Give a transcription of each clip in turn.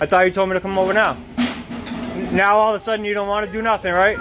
I thought you told me to come over now. Now all of a sudden you don't want to do nothing, right?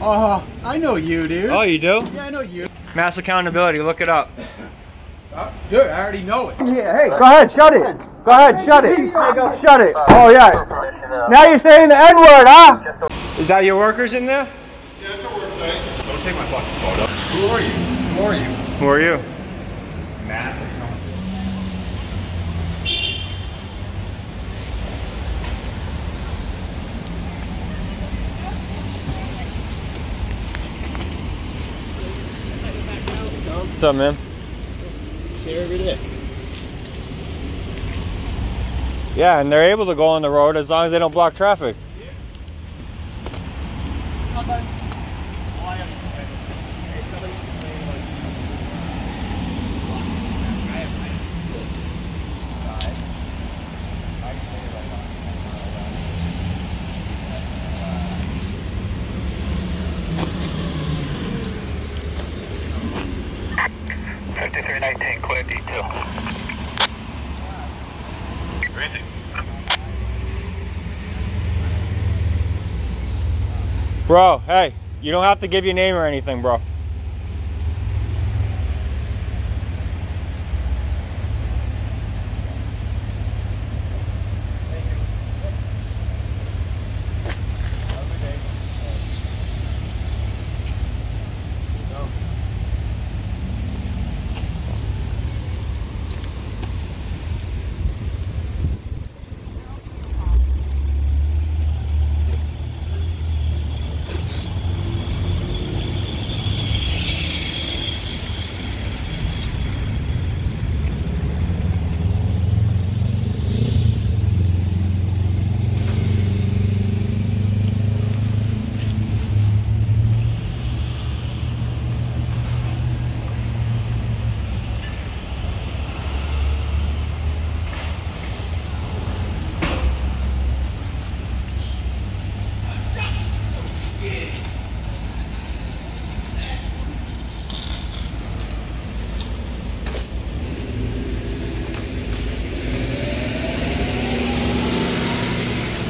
Oh, I know you, dude. Oh, you do? Yeah, I know you. Mass accountability, look it up. Uh, good, I already know it. Yeah, hey, go ahead, shut it. Go ahead, shut it. Shut it. Oh, yeah. Now you're saying the N word, huh? Is that your workers in there? Yeah, it's a work thing. Don't take my fucking photo. Who are you? Who are you? Who are you? What's up, man? Here every day. Yeah, and they're able to go on the road as long as they don't block traffic. Fifty-three Bro, hey, you don't have to give your name or anything, bro.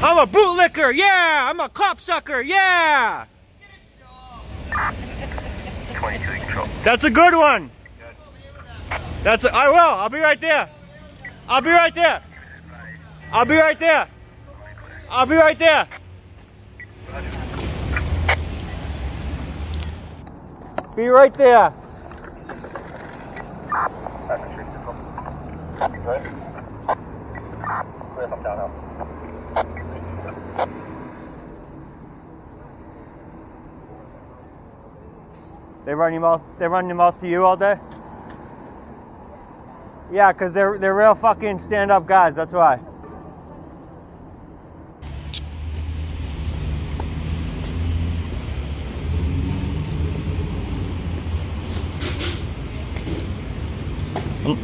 I'm bootlicker, yeah! I'm a cop sucker, yeah! That's a good one. That's a, I will. I'll be right there. I'll be right there. I'll be right there. I'll be right there. Be right there. They run your mouth. They run your mouth to you all day. Yeah, cause they're they're real fucking stand-up guys. That's why.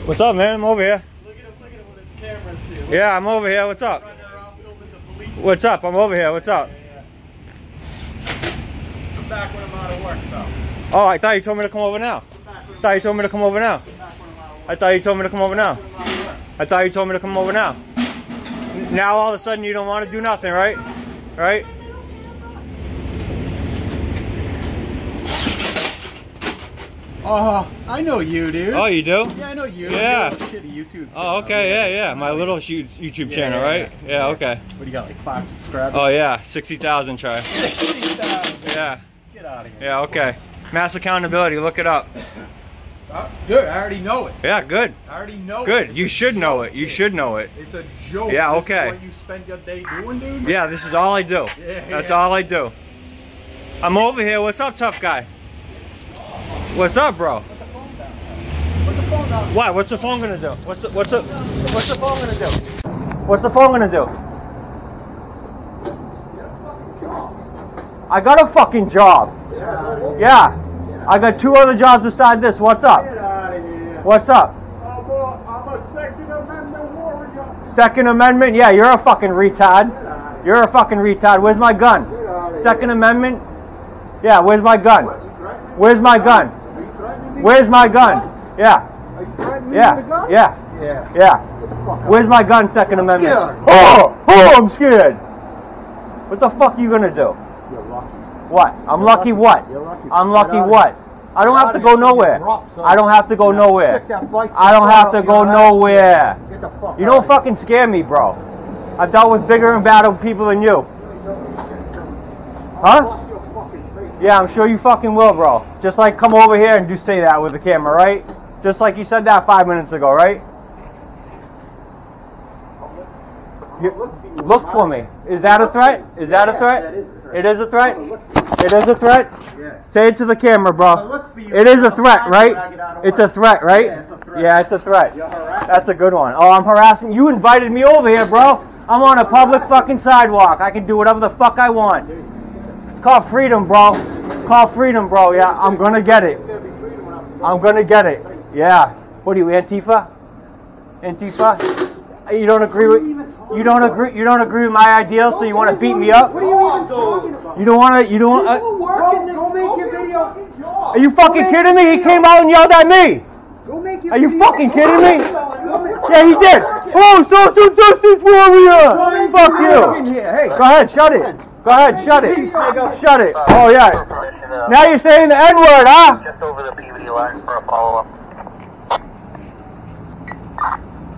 What's up, man? I'm over here. Look at him, look at him with his cameras, dude. Yeah, I'm over here. What's up? Running around filming the police. What's up? I'm over here. What's up? Come back when I'm out of work, though. Oh, I thought you told me to come over now. Come I thought you told me to come over now. I'm back when I'm out of work. I thought you told me to come over now. I'm out of work. I thought you told me to come over now. Now all of a sudden you don't want to do nothing, right? Right? Oh, I know you, dude. Oh, you do? Yeah, I know you. Yeah. Shitty YouTube. Oh, okay, yeah, yeah. My little YouTube Yeah, channel, yeah, right? yeah. Yeah, okay. What do you got, like five subscribers? Oh, yeah, 60,000 try. 60,000. Yeah, Get out of here. yeah, okay. Mass accountability, look it up. Uh, good, I already know it. Yeah, good, I already know it. good. You should know it. You should know it. It's a joke. Yeah, This is okay. what you spend your day doing, dude? Yeah, this is all I do. Yeah, That's yeah. all I do. I'm over here. What's up, tough guy? What's up, bro? Put the phone down. Put the phone down. What? What's the phone gonna do? What's the what's the what's the phone gonna do? What's the phone gonna do? I got a fucking job. Yeah. I got two other jobs beside this. What's up? Get out of here. What's up? Oh, I'm a, I'm a Second Amendment warrior. Second Amendment? Yeah, you're a fucking retard. You're a fucking retard. Where's my gun? Second Amendment? Yeah, where's my gun? Where's my gun? Where's my gun? Yeah. Are you threatening Yeah. gun? Yeah. Yeah. Yeah. Where's my gun, Second Amendment? Oh, oh, I'm scared. What the fuck are you gonna do? What? I'm lucky, lucky. what? You're lucky. I'm lucky of uh, what? I don't have to go nowhere. I don't have to go nowhere. stick that bike I don't have to go nowhere. Get the fuck You don't fucking scare me, bro. I've dealt with bigger and badder people than you. Huh? Bust your fucking face. Yeah, I'm sure you fucking will, bro. Just like come over here and do say that with the camera, right? Just like you said that five minutes ago, right? You, look for me. Is that a threat? Is that a threat? It is a threat. It is a threat. Yeah. Say it to the camera, bro. look for you. It is a threat, right? drag it out of It's a threat, right? Yeah, it's a threat. Yeah, it's a threat. That's a good one. Oh, I'm harassing. You invited me over here, bro. I'm on a public fucking sidewalk. I can do whatever the fuck I want. It's called freedom, bro. It's called freedom, bro. Yeah, I'm gonna get it. It's gonna be freedom when I'm I'm gonna get it. Yeah. What are you, Antifa? Antifa? You don't agree with you don't agree you don't agree with my ideals, so you want to beat me up? What are you even talking about? You don't want to. You don't. Uh, Bro, go make your video. are you fucking kidding me? He came out and yelled at me. Go make your Are you video. fucking kidding me? Yeah, he did. Oh, social justice warrior. Fuck in you. here. Hey. Go ahead, shut it. Go ahead, shut it. Shut it. Oh yeah. Now you're saying the N word, huh? just over the PVD line for a follow-up.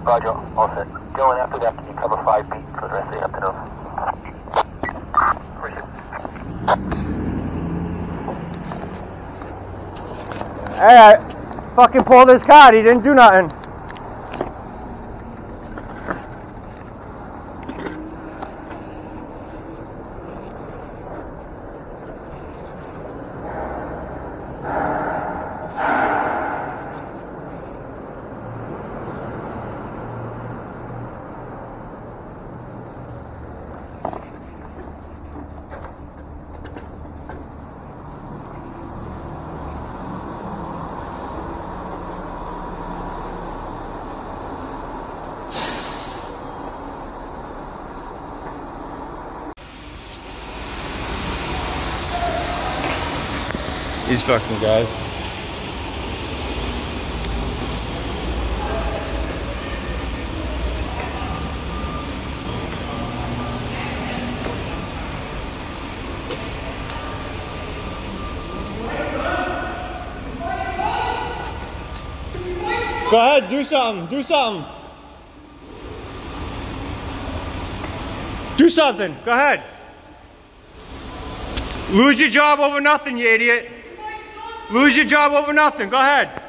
Roger, all set. Going after that, can you cover five feet for the rest of the afternoon? Hey, fucking pulled his card. He didn't do nothing. These fucking guys. Go ahead, do something. Do something. Do something. Go ahead. Lose your job over nothing, you idiot. Lose your job over nothing. Go ahead.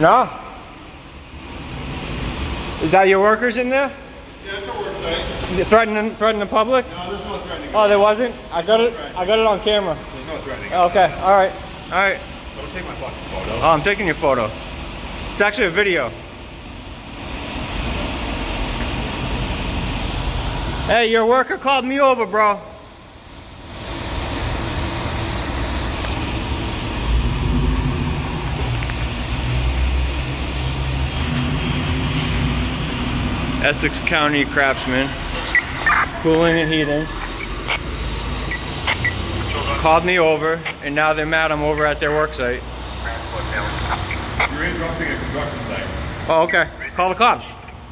No? Is that your workers in there? Yeah, it's a work site. Threatening, threatening the public? No, there's no threatening. Oh, there wasn't? I got it. I got it on camera. There's no threatening. Okay, all right, all right. Don't take my fucking photo. Oh, I'm taking your photo. It's actually a video. Hey, your worker called me over, bro. Essex County Craftsman, cooling and heating. Called me over, and now they're mad I'm over at their work site. You're interrupting a construction site. Oh, okay. Call the cops.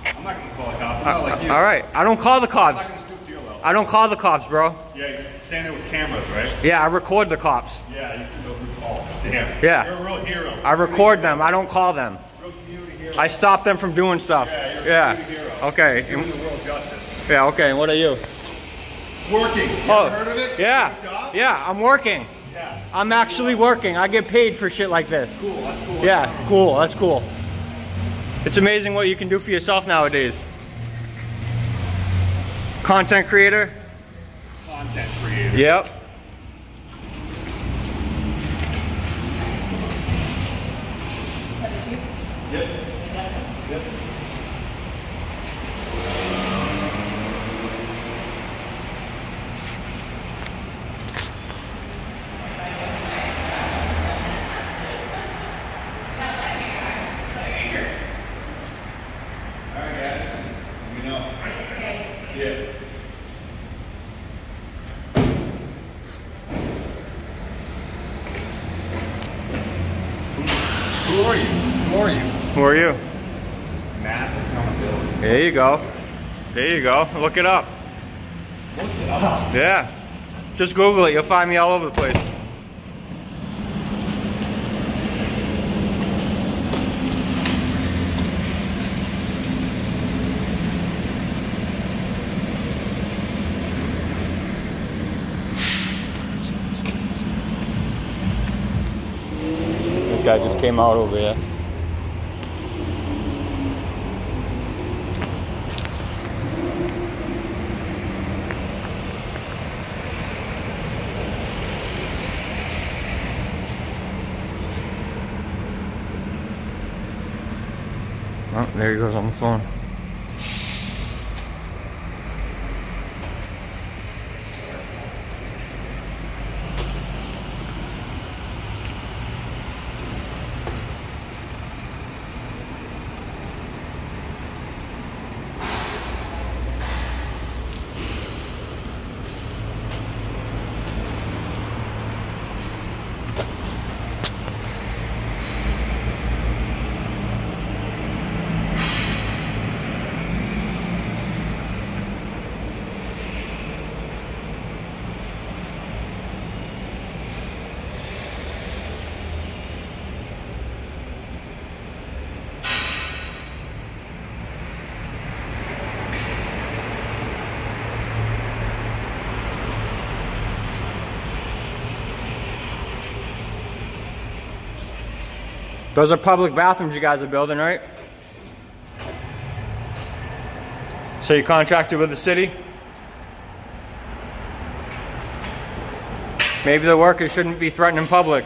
I'm not gonna call the cops. I'm not like you. All right. I don't call the cops. not gonna stoop to your. I don't call the cops, bro. Yeah, you just stand there with cameras, right? Yeah, I record the cops. Yeah, you can go Oh, damn. Yeah. You're a real hero. I record them. I don't call them. Real community hero. I stop them from doing stuff. Yeah, you're a Yeah. community hero. Okay. Doing the world justice. Yeah. Okay. And what are you? Working. You Oh. heard of it? Yeah. Yeah. I'm working. Yeah. I'm actually working. I get paid for shit like this. Cool. That's cool. Yeah. Cool. That's cool. It's amazing what you can do for yourself nowadays. Content creator. Content creator. Yep. Yep. Yep. All right, guys. Let me know. See ya. Who are you? Who are you? Who are you? Mass accountability. There you go. There you go. Look it up. Look it up. Yeah. Just Google it. You'll find me all over the place. Guy just came out over here. Oh, there he goes on the phone. Those are public bathrooms you guys are building, right? So you contracted with the city? Maybe the workers shouldn't be threatening public.